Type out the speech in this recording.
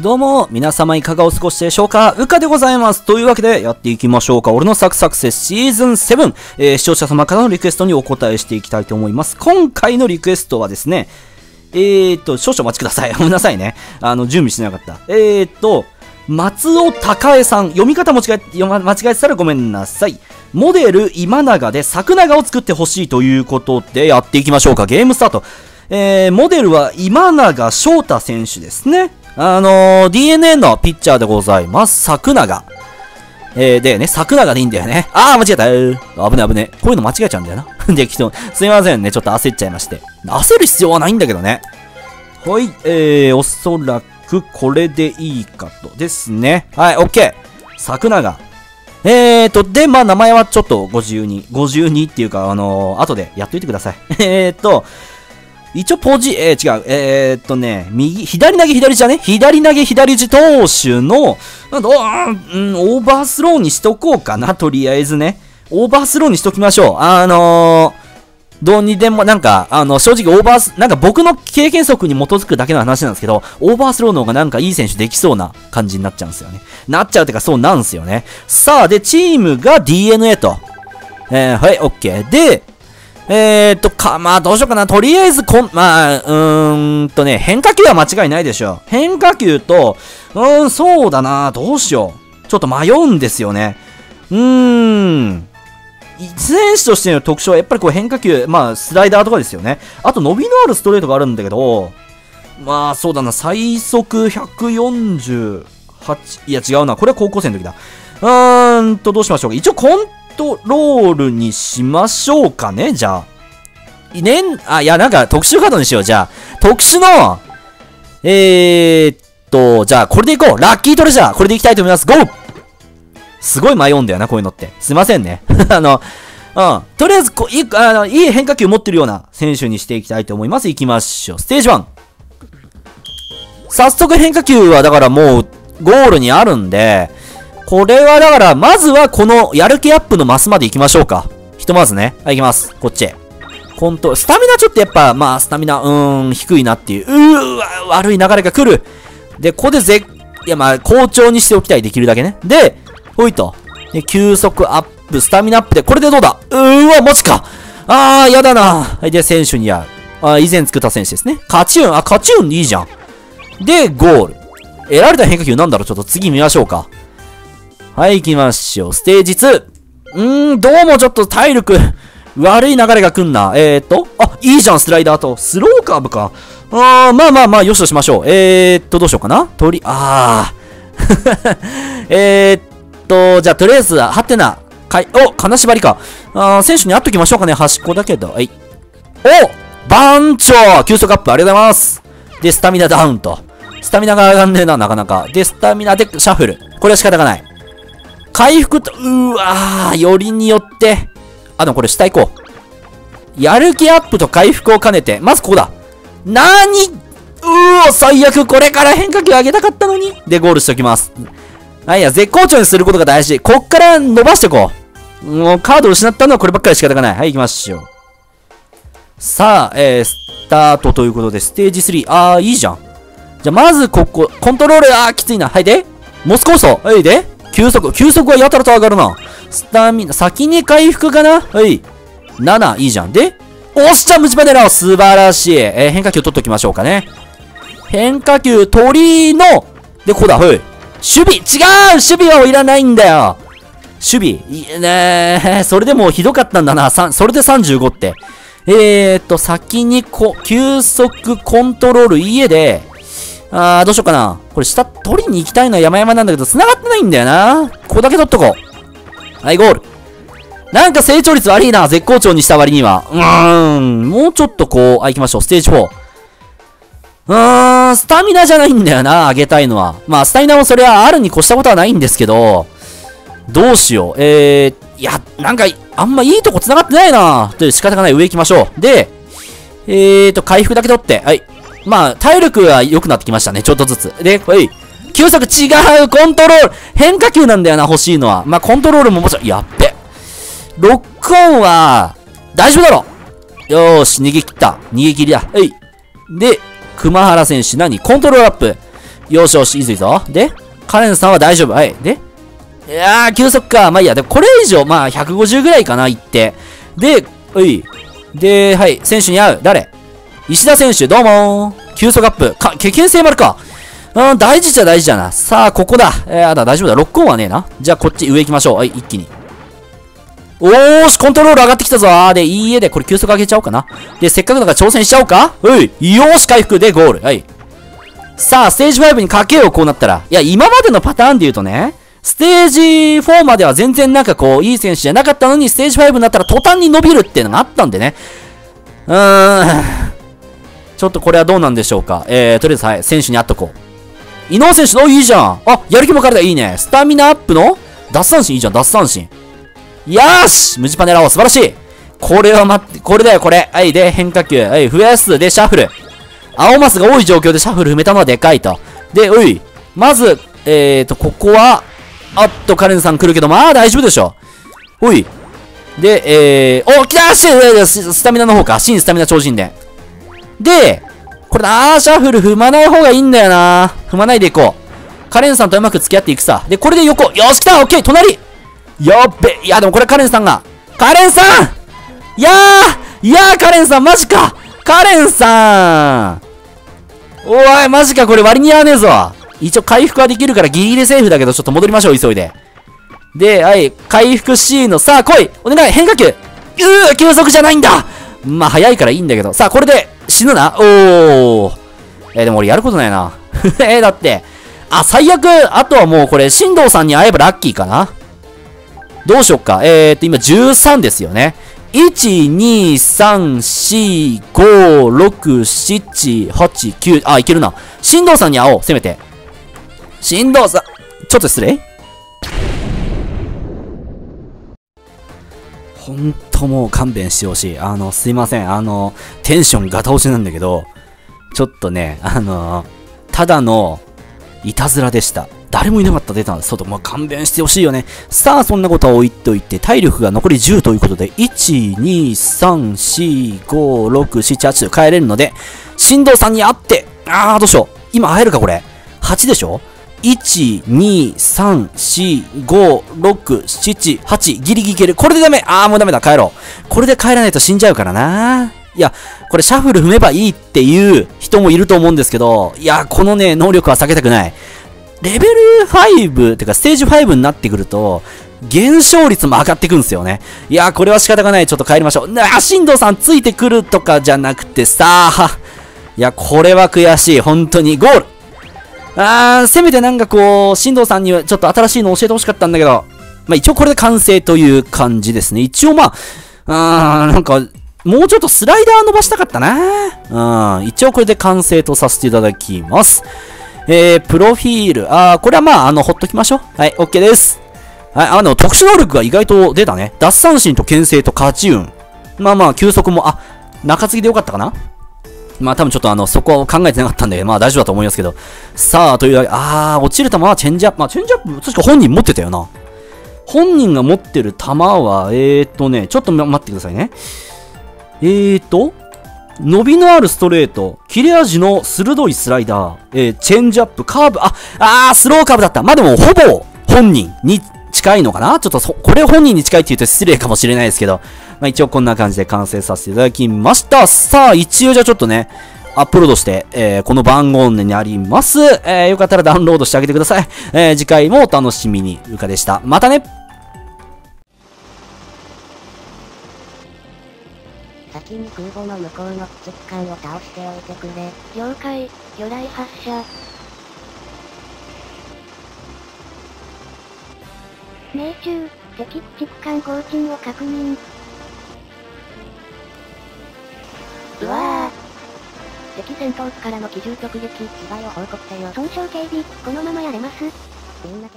どうも、皆様いかがお過ごしでしょうか？うかでございます。というわけで、やっていきましょうか。俺のサクサクセスシーズン7、えー、視聴者様からのリクエストにお答えしていきたいと思います。今回のリクエストはですね、えーっと、少々お待ちください。ごめんなさいね。あの、準備してなかった。えーっと、松尾隆恵さん。読み方間違え、読ま間違えてたらごめんなさい。モデル今永で作長を作ってほしいということでやっていきましょうか。ゲームスタート。えー、モデルは今永翔太選手ですね。あのー、DNA のピッチャーでございます。作長。えー、でね、作長でいいんだよね。あー、間違えた。えー、危ね危ね。こういうの間違えちゃうんだよな。で、きっと、すいませんね。ちょっと焦っちゃいまして。焦る必要はないんだけどね。はい、えー、おそらくこれでいいかと。ですね。はい、オッケー。作長。えーと、で、まあ、名前はちょっとご自由に。ご自由にっていうか、あのー、後でやっといてください。えーと、一応ポジ、えー、違う、えー、っとね、右、左投げ左打ちだね。左投げ左打ち投手の、なんだ、うん、オーバースローにしとこうかな、とりあえずね。オーバースローにしときましょう。あのー、どうにでも、なんか、あの、正直オーバース、なんか僕の経験則に基づくだけの話なんですけど、オーバースローの方がなんかいい選手できそうな感じになっちゃうんですよね。なっちゃうってかそうなんですよね。さあ、で、チームが DNA と。えー、はい、OK。で、えーっと、か、まあ、どうしようかな。とりあえず、こん、まあ、うーんとね、変化球は間違いないでしょう。変化球と、うーん、そうだな。どうしよう。ちょっと迷うんですよね。うーん。選手としての特徴はやっぱりこう変化球、まあスライダーとかですよね。あと伸びのあるストレートがあるんだけど、まあそうだな、最速148、いや違うな、これは高校生の時だ。うーんと、どうしましょうか。一応コントロールにしましょうかね、じゃあ。ねん、あ、いや、なんか特殊カードにしよう、じゃあ。特殊の、えーっと、じゃあこれでいこう。ラッキートレジャー。これでいきたいと思います。ゴーすごい迷うんだよな、こういうのって。すいませんね。あの、うん。とりあえずこいい、あの、いい変化球持ってるような選手にしていきたいと思います。行きましょう。ステージ1。早速変化球はだからもうゴールにあるんで、これはだから、まずはこのやる気アップのマスまで行きましょうか。ひとまずね。はい、行きます。こっちへ。コント、スタミナちょっとやっぱ、まあ、スタミナ、うーん、低いなっていう。うーわ、悪い流れが来る。で、ここでぜ、いや、まあ、好調にしておきたい。できるだけね。で、ほいと。で、急速アップ、スタミナアップで、これでどうだ？うーわ、マジかあー、やだなはい、で、選手にやる。あ以前作った選手ですね。カチューン、あ、カチューンいいじゃん。で、ゴール。得られた変化球なんだろう？ちょっと次見ましょうか。はい、行きましょう。ステージ 2! うーん、どうもちょっと体力、悪い流れが来んな。えーと、あ、いいじゃん、スライダーと。スローカーブか。あー、まあまあまあ、よしとしましょう。えーっと、どうしようかな鳥、あー。えーっと、じゃあ、とりあえず、はてな。かい、お、金縛りか。あー、選手に会っときましょうかね。端っこだけど。はい。お番長急速アップありがとうございますで、スタミナダウンと。スタミナが上がんねえな、なかなか。で、スタミナでシャッフル。これは仕方がない。回復と、うわー、よりによって。あ、でもこれ下行こう。やる気アップと回復を兼ねて。まずここだ。なーにうー最悪これから変化球上げたかったのに。で、ゴールしておきます。はいや、絶好調にすることが大事。こっから伸ばしていこう。もうカードを失ったのはこればっかり仕方がない。はい、行きましょう。さあ、えー、スタートということで、ステージ3。あー、いいじゃん。じゃ、まずここ、コントロール、あー、きついな。はい、で、モスコーソ。はい、で、急速。急速はやたらと上がるな。スタミナ、先に回復かな？はい。7、いいじゃん。で、おっしゃ、ムジバネラ素晴らしい。えー、変化球取っときましょうかね。変化球、鳥の、で、ここだ、はい。守備、違う守備はいらないんだよ。守備、いいね それでもひどかったんだな。それで35って。えーっと、先にこ、急速コントロール家で、あー、どうしようかな。これ下取りに行きたいのは山々なんだけど、繋がってないんだよな。ここだけ取っとこう。はい、ゴール。なんか成長率悪いな、絶好調にした割には。うーん、もうちょっとこう、あ、行きましょう。ステージ4。うーん、スタミナじゃないんだよな、上げたいのは。まあ、スタミナもそれはあるに越したことはないんですけど、どうしよう。えー、いや、なんか、あんまいいとこ繋がってないなという仕方がない。上行きましょう。で、えーと、回復だけ取って。はい。まあ、体力は良くなってきましたね。ちょっとずつ。で、はい。急速違うコントロール変化球なんだよな、欲しいのは。まあ、コントロールももちろん、やっべ。ロックオンは、大丈夫だろよーし、逃げ切った。逃げ切りだ。はい。で、熊原選手何？コントロールアップ。よしよし、いいぞいいぞ。で、カレンさんは大丈夫。はい。で、いやー、急速か。まあいいや。で、これ以上、まあ150ぐらいかな、行って。で、おい。で、はい、選手に会う。誰？石田選手、どうも。急速アップ。か、経験性丸か。うん、大事じゃ大事だな。さあ、ここだ。えー、だ、大丈夫だ。ロックオンはねえな。じゃあ、こっち上行きましょう。はい、一気に。おーし、コントロール上がってきたぞあーで、いいえで、これ急速上げちゃおうかな。で、せっかくだから挑戦しちゃおうかうい。よーし、回復でゴール。はい。さあ、ステージ5にかけよう、こうなったら。いや、今までのパターンで言うとね、ステージ4までは全然なんかこう、いい選手じゃなかったのに、ステージ5になったら途端に伸びるっていうのがあったんでね。うーん。ちょっとこれはどうなんでしょうか。えー、とりあえず、はい、選手に会っとこう。伊能選手、お、いいじゃん。あ、やる気も体いいね。スタミナアップの奪三振いいじゃん、奪三振。よし無事パネラー素晴らしいこれは待って、これだよ、これ。はい、で、変化球。はい、増やす。で、シャッフル。青マスが多い状況でシャッフル踏めたのはでかいと。で、おい。まず、えーと、ここは、あっと、カレンさん来るけど、まあ大丈夫でしょ。ほい。で、えー、お、来たススタミナの方か。新スタミナ超人伝。で、これあー、シャッフル踏まない方がいいんだよな。踏まないでいこう。カレンさんとうまく付き合っていくさ。で、これで横。よし、来たオッケー隣やっべ。いや、でもこれカレンさんが。カレンさんいやーいやー、カレンさん、マジかカレンさんおい、マジか、これ割に合わねえぞ。一応回復はできるからギリギリセーフだけど、ちょっと戻りましょう、急いで。で、はい、回復 C の、さあ来いお願い変化球うー急速じゃないんだまあ、早いからいいんだけど。さあ、これで、死ぬなおー。えー、でも俺やることないな。え、だって。あ、最悪、あとはもうこれ、進藤さんに会えばラッキーかなどうしよっか。えーっと、今13ですよね。1、2、3、4、5、6、7、8、9、あ、いけるな。進藤さんに会おう、せめて。振動さん、ちょっと失礼ほんともう勘弁してほしい。あの、すいません。あの、テンションガタ押しなんだけど、ちょっとね、あの、ただの、いたずらでした。誰もいなかった出たんです。外、まあ、勘弁してほしいよね。さあ、そんなことは置いといて、体力が残り10ということで、1、2、3、4、5、6、7、8と帰れるので、振動さんに会って、あー、どうしよう。今会えるか、これ。8でしょ？1、2、3、4、5、6、7、8、ギリギリいける。これでダメあーもうダメだ、帰ろう。これで帰らないと死んじゃうからな。いや、これシャッフル踏めばいいっていう人もいると思うんですけど、いや、このね、能力は避けたくない。レベル5、てかステージ5になってくると、減少率も上がってくんですよね。いや、これは仕方がない。ちょっと帰りましょう。なあ、進藤さんついてくるとかじゃなくてさあ、いや、これは悔しい。本当に。ゴールあー、せめてなんかこう、進藤さんにはちょっと新しいの教えてほしかったんだけど、まあ一応これで完成という感じですね。一応まあ、あー、なんか、もうちょっとスライダー伸ばしたかったな。うん、一応これで完成とさせていただきます。えー、プロフィール。あー、これはまあ、あの、ほっときましょう。はい、OK です。はい、あの、特殊能力が意外と出たね。奪三振と牽制と勝ち運。まあまあ、休息も、あ、中継ぎでよかったかなまあ多分ちょっとあの、そこを考えてなかったんで、まあ大丈夫だと思いますけど。さあ、というわけで、あー、落ちる球はチェンジアップ。まあチェンジアップ、確か本人持ってたよな。本人が持ってる球は、えーとね、ちょっと待ってくださいね。えーと、伸びのあるストレート、切れ味の鋭いスライダー、えー、チェンジアップ、カーブ、あ、あー、スローカーブだった。まあでも、ほぼ本人に近いのかな？ちょっとこれ本人に近いって言うと失礼かもしれないですけど、まあ、一応こんな感じで完成させていただきました。さあ、一応じゃあちょっとね、アップロードして、えー、この番号にあります。えー、よかったらダウンロードしてあげてください。えー、次回もお楽しみに。うかでした。またね先に空母の向こうの駆逐艦を倒しておいてくれ。了解、魚雷発射。命中、敵駆逐艦合鎮を確認。うわぁ。敵戦闘機からの機銃直撃、被害を報告せよ。損傷警備、このままやれますみんな